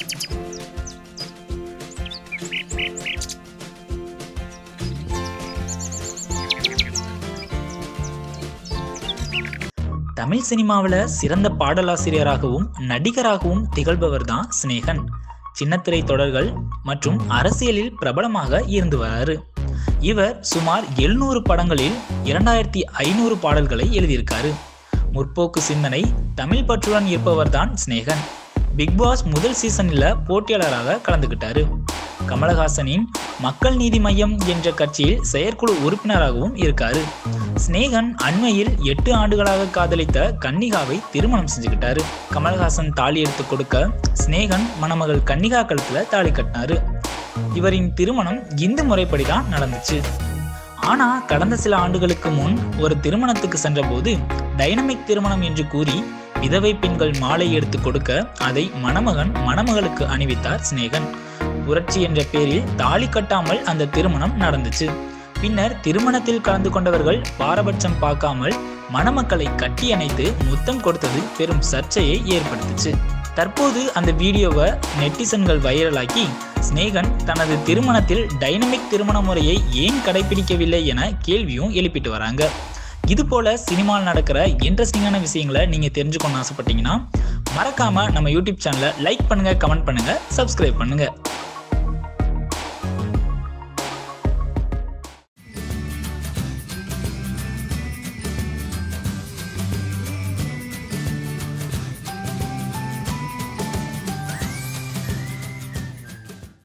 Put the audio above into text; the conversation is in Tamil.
தமிழ் சினிமாவில் சிறந்த பாடலாசிரியராகவும் நடிகராகவும் திகழ்பவர் தான் சினேகன் சின்னத்திரை தொடர்கள் மற்றும் அரசியலில் பிரபலமாக இருந்து வராரு. இவர் சுமார் எழுநூறு படங்களில் இரண்டாயிரத்தி ஐநூறு பாடல்களை எழுதியிருக்காரு. முற்போக்கு சிந்தனை தமிழ் பற்றுடன் இருப்பவர் தான் சினேகன் பிக் பாஸ் முதல் சீசனில் போட்டியாளராக கலந்துக்கிட்டார் கமலஹாசனின் மக்கள் நீதி மையம் என்ற கட்சியில் செயற்குழு உறுப்பினராகவும் இருக்காரு. சினேகன் அண்மையில் எட்டு ஆண்டுகளாக காதலித்த கன்னிகாவை திருமணம் செஞ்சுக்கிட்டாரு கமல்ஹாசன் தாலி எடுத்து கொடுக்க சினேகன் மணமகள் கன்னிகா கழுத்துல தாலி கட்டினாரு. இவரின் திருமணம் இந்து முறைப்படி தான் நடந்துச்சு. ஆனா கடந்த சில ஆண்டுகளுக்கு முன் ஒரு திருமணத்துக்கு சென்றபோது டைனமிக் திருமணம் என்று கூறி விதவை பெண்கள் மாலை எடுத்து கொடுக்க அதை மணமகன் மணமகளுக்கு அணிவித்தார் சிநேகன். புரட்சி என்ற பேரில் தாலி கட்டாமல் அந்த திருமணம் நடந்துச்சு. பின்னர் திருமணத்தில் கலந்து கொண்டவர்கள் பாரபட்சம் பார்க்காமல் மணமக்களை கட்டி அணைத்து முத்தம் கொடுத்தது பெரும் சர்ச்சையை ஏற்படுத்துச்சு. தற்போது அந்த வீடியோவை நெட்டிசன்கள் வைரலாக்கி சினேகன் தனது திருமணத்தில் டைனமிக் திருமண முறையை ஏன் கடைபிடிக்கவில்லை என கேள்வியும் எழுப்பிட்டு வராங்க. இது போல சினிமாவில் நடக்கிற இன்ட்ரெஸ்டிங்கான விஷயங்களை நீங்கள் தெரிஞ்சுக்கணும்னு ஆசைப்பட்டீங்கன்னா மறக்காம நம்ம யூடியூப் சேனலை லைக் பண்ணுங்க கமெண்ட் பண்ணுங்க சப்ஸ்கிரைப் பண்ணுங்க.